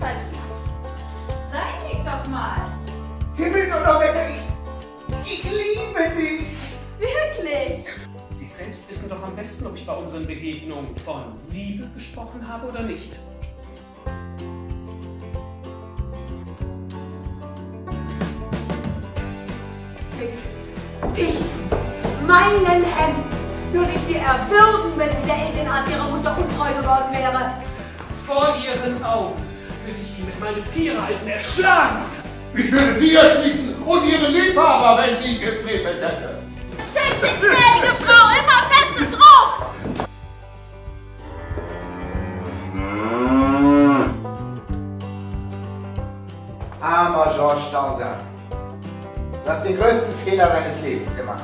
langweilig. Seien Sie es doch mal. Himmel und Wetter, ich, ich liebe dich. Wirklich? Sie selbst wissen doch am besten, ob ich bei unseren Begegnungen von Liebe gesprochen habe oder nicht. Mit diesen, meinen Händen, würde ich sie erwürgen, wenn sie der Eltern an ihrer Mutter untreu geworden wäre. Vor ihren Augen würde ich ihn mit meinem Viereisen erschlagen. Ich würde sie erschließen und ihre Liebhaber, wenn sie gefrevelt hätte. Setz dich, gnädige Frau, immer fest drauf! Armer Georges Stauder. Du hast den größten Fehler deines Lebens gemacht.